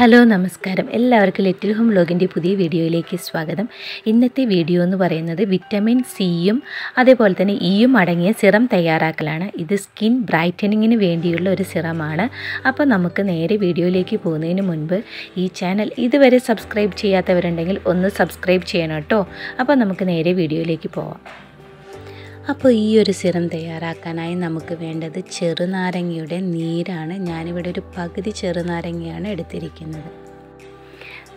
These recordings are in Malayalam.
ഹലോ നമസ്കാരം. എല്ലാവർക്കും ലിറ്റിൽ ഹോം ലോഗിന്റെ പുതിയ വീഡിയോയിലേക്ക് സ്വാഗതം. ഇന്നത്തെ വീഡിയോ എന്ന് പറയുന്നത് വിറ്റമിൻ സിയും അതേപോലെ തന്നെ ഇയും അടങ്ങിയ സിറം തയ്യാറാക്കലാണ്. ഇത് സ്കിൻ ബ്രൈറ്റനിങ്ങിന് വേണ്ടിയുള്ള ഒരു സിറമാണ്. അപ്പോൾ നമുക്ക് നേരെ വീഡിയോയിലേക്ക് പോകുന്നതിന് മുൻപ് ഈ ചാനൽ ഇതുവരെ സബ്സ്ക്രൈബ് ചെയ്യാത്തവരുണ്ടെങ്കിൽ ഒന്ന് സബ്സ്ക്രൈബ് ചെയ്യണം കേട്ടോ. അപ്പോൾ നമുക്ക് നേരെ വീഡിയോയിലേക്ക് പോവാം. അപ്പോൾ ഈ ഒരു സിറം തയ്യാറാക്കാനായി നമുക്ക് വേണ്ടത് ചെറുനാരങ്ങയുടെ നീരാണ്. ഞാനിവിടെ ഒരു പകുതി ചെറുനാരങ്ങയാണ് എടുത്തിരിക്കുന്നത്.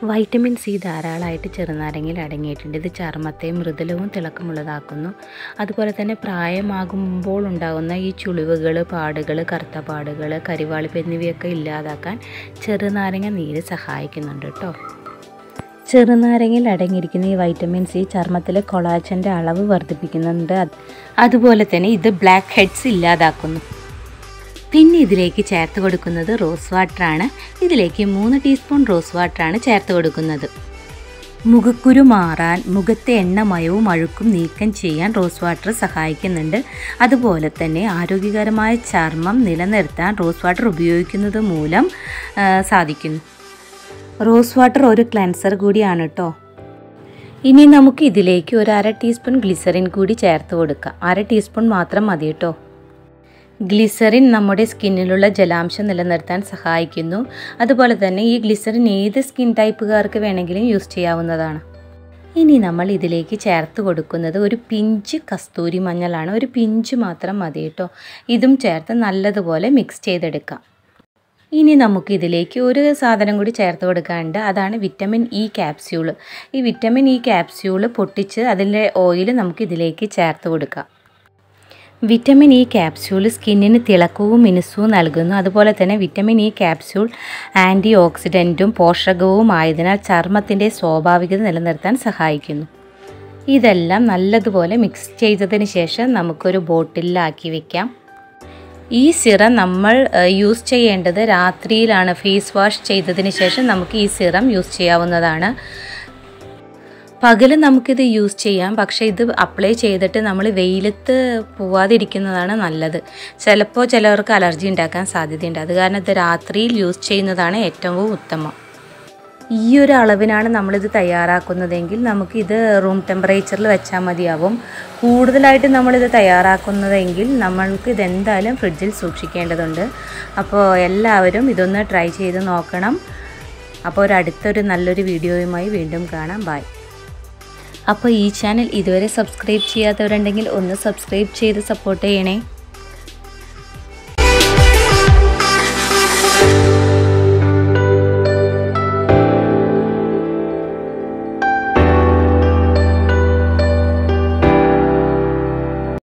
വൈറ്റമിൻ സി ധാരാളമായിട്ട് ചെറുനാരങ്ങയിൽ അടങ്ങിയിട്ടുണ്ട്. ഇത് ചർമ്മത്തെ മൃദുലവും തിളക്കമുള്ളതാക്കുന്നു. അതുപോലെ തന്നെ പ്രായമാകുമ്പോൾ ഉണ്ടാകുന്ന ഈ ചുളിവുകൾ പാടുകൾ കറുത്ത പാടുകൾ കരിവാളിപ്പ് എന്നിവയൊക്കെ ഇല്ലാതാക്കാൻ ചെറുനാരങ്ങ നീര് സഹായിക്കുന്നുണ്ട് കേട്ടോ. ചെറുനാരങ്ങയിൽ അടങ്ങിയിരിക്കുന്ന ഈ വൈറ്റമിൻ സി ചർമ്മത്തിലെ കൊളാജന്റെ അളവ് വർദ്ധിപ്പിക്കുന്നുണ്ട്. അതുപോലെ തന്നെ ഇത് ബ്ലാക്ക് ഹെഡ്സ് ഇല്ലാതാക്കുന്നു. പിന്നെ ഇതിലേക്ക് ചേർത്ത് കൊടുക്കുന്നത് റോസ് വാട്ടറാണ് ഇതിലേക്ക് മൂന്ന് ടീസ്പൂൺ റോസ് വാട്ടറാണ് ചേർത്ത് കൊടുക്കുന്നത്. മുഖക്കുരു മാറാൻ മുഖത്തെ എണ്ണമയവും അഴുക്കും നീക്കം ചെയ്യാൻ റോസ് വാട്ടർ സഹായിക്കുന്നുണ്ട്. അതുപോലെ തന്നെ ആരോഗ്യകരമായ ചർമ്മം നിലനിർത്താൻ റോസ് വാട്ടർ ഉപയോഗിക്കുന്നത് മൂലം സാധിക്കുന്നു. റോസ് വാട്ടർ ഒരു ക്ലെൻസർ കൂടിയാണ് കേട്ടോ ഇനി നമുക്ക് ഇതിലേക്ക് ഒരു അര ടീസ്പൂൺ ഗ്ലിസറിൻ കൂടി ചേർത്ത് കൊടുക്കാം. അര ടീസ്പൂൺ മാത്രം മതി കേട്ടോ. ഗ്ലിസറിൻ നമ്മുടെ സ്കിന്നിലുള്ള ജലാംശം നിലനിർത്താൻ സഹായിക്കുന്നു. അതുപോലെ തന്നെ ഈ ഗ്ലിസറിൻ ഏത് സ്കിൻ ടൈപ്പുകാർക്ക് വേണമെങ്കിലും യൂസ് ചെയ്യാവുന്നതാണ്. ഇനി നമ്മൾ ഇതിലേക്ക് ചേർത്ത് കൊടുക്കുന്നത് ഒരു പിഞ്ച് കസ്തൂരി മഞ്ഞളാണ്. ഒരു പിഞ്ച് മാത്രം മതി കേട്ടോ. ഇതും ചേർത്ത് നല്ലതുപോലെ മിക്സ് ചെയ്തെടുക്കാം. ഇനി നമുക്ക് ഇതിലേക്ക് ഒരു സാധനം കൂടി ചേർത്ത് കൊടുക്കാനുണ്ട്. അതാണ് വിറ്റമിൻ ഇ ക്യാപ്സ്യൂൾ. ഈ വിറ്റമിൻ ഇ ക്യാപ്സ്യൂൾ പൊട്ടിച്ച് അതിന്റെ ഓയിൽ നമുക്ക് ഇതിലേക്ക് ചേർത്ത് കൊടുക്കാം. വിറ്റമിൻ ഇ ക്യാപ്സ്യൂൾ സ്കിന്നിന് തിളക്കവും മിനുസവും നൽകുന്നു. അതുപോലെ തന്നെ വിറ്റമിൻ ഇ ക്യാപ്സ്യൂൾ ആന്റി ഓക്സിഡന്റും പോഷകവും ആയതിനാൽ ചർമ്മത്തിന്റെ സ്വാഭാവികത നിലനിർത്താൻ സഹായിക്കുന്നു. ഇതെല്ലാം നല്ലതുപോലെ മിക്സ് ചെയ്തതിന് ശേഷം നമുക്കൊരു ബോട്ടിലാക്കി വെക്കാം. ഈ സിറം നമ്മൾ യൂസ് ചെയ്യേണ്ടത് രാത്രിയിലാണ്. ഫേസ് വാഷ് ചെയ്തതിന് ശേഷം നമുക്ക് ഈ സിറം യൂസ് ചെയ്യാവുന്നതാണ്. പകൽ നമുക്കിത് യൂസ് ചെയ്യാം. പക്ഷേ ഇത് അപ്ലൈ ചെയ്തിട്ട് നമ്മൾ വെയിലത്ത് പോവാതിരിക്കുന്നതാണ് നല്ലത്. ചിലപ്പോൾ ചിലവർക്ക് അലർജി ഉണ്ടാക്കാൻ സാധ്യതയുണ്ട്. അത് കാരണം ഇത് രാത്രിയിൽ യൂസ് ചെയ്യുന്നതാണ് ഏറ്റവും ഉത്തമം. ഈ ഒരു അളവിനാണ് നമ്മളിത് തയ്യാറാക്കുന്നതെങ്കിൽ നമുക്കിത് റൂം ടെമ്പറേച്ചറിൽ വെച്ചാൽ മതിയാവും. കൂടുതലായിട്ട് നമ്മളിത് തയ്യാറാക്കുന്നതെങ്കിൽ നമ്മൾക്ക് ഇതെന്തായാലും ഫ്രിഡ്ജിൽ സൂക്ഷിക്കേണ്ടതുണ്ട്. അപ്പോൾ എല്ലാവരും ഇതൊന്ന് ട്രൈ ചെയ്ത് നോക്കണം. അപ്പോൾ ഒരു അടുത്തൊരു നല്ലൊരു വീഡിയോയുമായി വീണ്ടും കാണാം. ബൈ. അപ്പോൾ ഈ ചാനൽ ഇതുവരെ സബ്സ്ക്രൈബ് ചെയ്യാത്തവരുണ്ടെങ്കിൽ ഒന്ന് സബ്സ്ക്രൈബ് ചെയ്ത് സപ്പോർട്ട് ചെയ്യണേ.